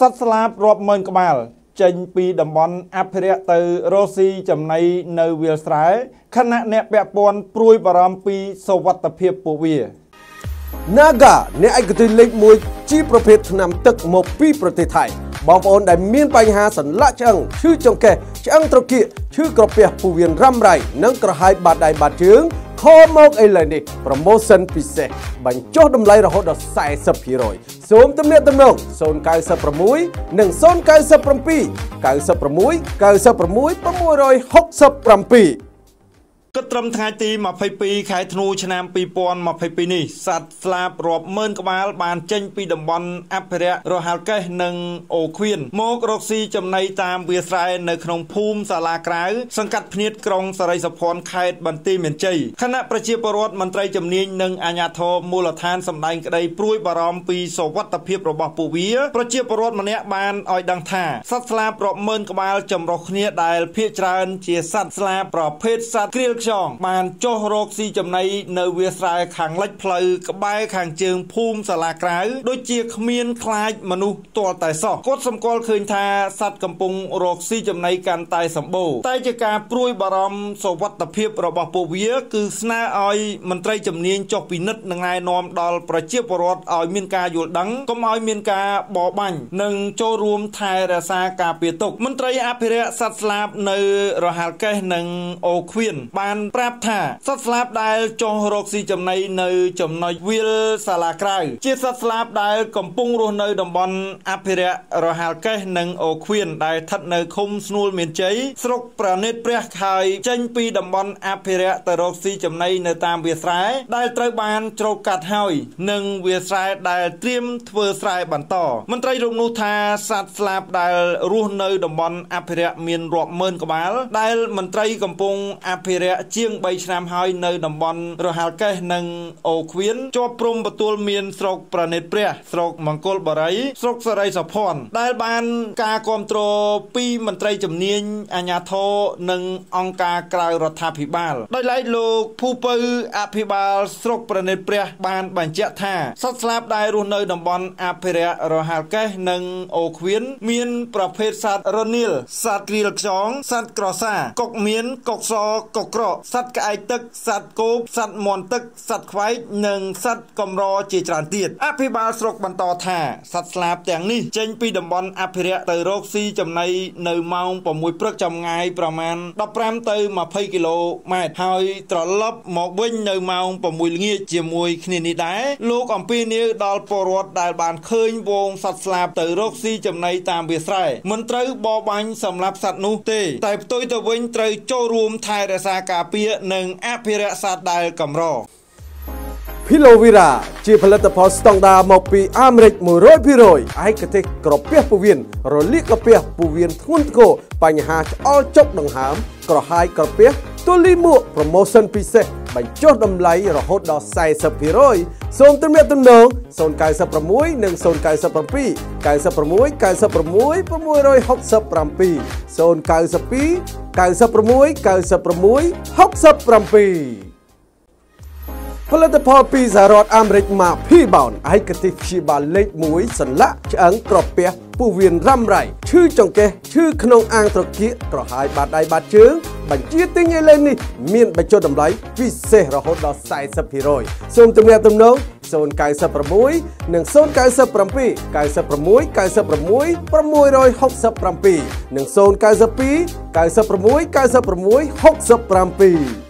សត្វស្លាបរាប់ម៉ឺនក្បាល ចេញពីតំបន់អភិរក្សទៅរស់ស៊ីចំណីនៅវាលស្រែខណៈអ្នកពាក់ព័ន្ធព្រួយបារម្ភពីសុវត្ថិភាពពួកវា Naga អ្នកឯកទេសលេខ1ជីប្រភេទថ្នាំទឹកមកពីប្រទេសថៃបងប្អូនដែលមានបញ្ហាសន្លាក់ឆ្អឹងឈឺចង្កេះឆ្អឹងត្រគាកឈឺក្រពះពោះវៀនរ៉ាំរ៉ៃនិងក្រហាយបាតដៃបាតជើងខលមកឥឡូវនេះ promotion ពិសេសបញ្ចុះតម្លៃរហូតដល់40% សូមទំនាក់ទំនង096និង097 96 96 667 គិតត្រឹមថ្ងៃទី22ខែធ្នូឆ្នាំ2022នេះសត្វស្លាបរាប់ម៉ឺនក្បាលបានចេញពីតំបន់អភិរក្សរហ័លកេះនិងអូឃ្វៀនមករកស៊ីចំណីតាមវាលស្រែនៅក្នុងភូមិសាលាក្រៅសង្កាត់ភ្នៀតក្រុងសរិយសភ័ណ្ឌខេត្តបន្ទាយមានជ័យគណៈប្រជាពលរដ្ឋមន្ត្រីជំនាញនិងអាជ្ញាធរមូលដ្ឋានសម្ដែងក្តីព្រួយបារម្ភពីសុវត្ថិភាពរបស់ពួកវាប្រជាពលរដ្ឋម្នាក់បានឲ្យដឹងថាសត្វស្លាបរាប់ម៉ឺនក្បាលចម្រុះគ្នាដែលភ ieck ច្រើនជាសត្វស្លាបប្រភេទសត្វក្រៀលខ្យងបានចុះរកស៊ីចំណីនៅវាលស្រែខាងលិចផ្លូវក្បែរខាងជើងភូមិសាលាក្រៅដូចជាគ្មានខ្លាចមនុស្សទាល់តែសោះគាត់សម្គាល់ឃើញថាសត្វកំពុងរកស៊ីចំណីកាន់តែសម្បូរតែជាការព្រួយបារម្ភសុវត្ថិភាពរបស់ពួកវាគឺស្នើឲ្យមន្ត្រីជំនាញចុះពិនិត្យនិងណែនាំដល់ប្រជាពលរដ្ឋឲ្យមានការយល់ដឹងកុំឲ្យមានការបរបាញ់និងចូលរួមថែរក្សាការពារទុកមន្ត្រីអភិរក្សសត្វស្លាបនៅរហាលកេះនិងអូឃ្វៀនបានប្រាប់ថាសត្វស្លាបដែលចុះរកស៊ីចំណីនៅចំណុចវាលសាលាក្រៅជាសត្វស្លាបដែលកំពុងរស់នៅតំបន់អភិរក្សរហាលកេះនិងអូឃ្វៀនដែលស្ថិតនៅឃុំស្នួលមានជ័យស្រុកប្រណិតព្រះហើយចេញពីតំបន់អភិរក្សទៅរកស៊ីចំណីនៅតាមវាលស្រែដែលត្រូវបានជ្រោកកាត់ហើយនិងវាលស្រែដែលត្រៀមធ្វើស្រែបន្តមន្ត្រីរូបនោះថាសត្វស្លាបដែលរស់នៅតំបន់អភិរក្សមានរាប់ម៉ឺនក្បាលដែលមន្ត្រីកំពុងអភិរក្សជាង3ឆ្នាំហើយនៅតំបន់រហាលកេះនិងអូឃ្វៀនជាប់ព្រំបន្ទួលមានស្រុកប្រណិតព្រះស្រុកមង្គលបរិយស្រុកសរិយសភ័ណ្ឌដែលបានការគ្រប់គ្រងពីមន្ត្រីជំនាញអាជ្ញាធរនិងអង្គការក្រៅរដ្ឋាភិបាលដោយឡែកលោកភូពៅអភិបាលស្រុកប្រណិតព្រះបានបញ្ជាក់ថាសត្វស្លាបដែលរស់នៅតំបន់អភិរក្សរហាលកេះនិងអូឃ្វៀនមានប្រភេទសត្វរនីលសត្វគ្រៀលខ្យងសត្វក្រសាកុកមានកុកសកុកក្រសត្វក្អែកទឹកសត្វគោកសត្វមន់ទឹកសត្វខ្វែកនិងសត្វកម្រជាច្រើនទៀតអភិបាលស្រុកបន្តថាសត្វស្លាបទាំងនេះចេញពីតំបន់អភិរក្សទៅរកស៊ីចំណីនៅម៉ោង6ព្រឹកចម្ងាយប្រមាណ15ទៅ20គីឡូម៉ែត្រហើយត្រឡប់មកវិញនៅម៉ោង6ល្ងាចជាមួយគ្នានេះដែរលោកអំពីនីវដល់ពលរដ្ឋដែលបានឃើញវងសត្វស្លាបទៅរកស៊ីចំណីតាមវាលស្រែមិនត្រូវបរបាញ់សម្រាប់សត្វនោះទេតែផ្ទុយទៅវិញត្រូវចូលរួមថែរក្សាការពារនិងអភិរក្សសត្វដែលកម្រ Pilovira ជាផលិតផលស្តង់ដារមកពីអាមេរិក100%ឯកទេសក្រពះពោះវៀនរលាកក្រពះពោះវៀនធ្ងន់ធ្ងរបញ្ហាឆ្អល់ចុកដង្ហើមក្រហាយក្រពះទូលីមួក promotion ពិសេសបញ្ចុះតម្លៃរហូតដល់40% សូមទំនាក់ទំនង096និង097 96 96 667 092 96 96 67ផលិតផលពីសហរដ្ឋអាមេរិកមក P-Bound ឯកទេសព្យាបាលលេខ1សន្លាក់ឆ្អឹងក្រពះពោះវៀនរ៉ាំរ៉ៃឈឺចង្កេះឈឺក្នុងអាងត្រគាកក្រហាយបាតដៃបាតជើង បញ្ជាទិញឥឡូវនេះមានបញ្ចុះតម្លៃពិសេសរហូតដល់40%សូមទំនាក់ទំនង096និង097 96 96 667និង092 96 96 67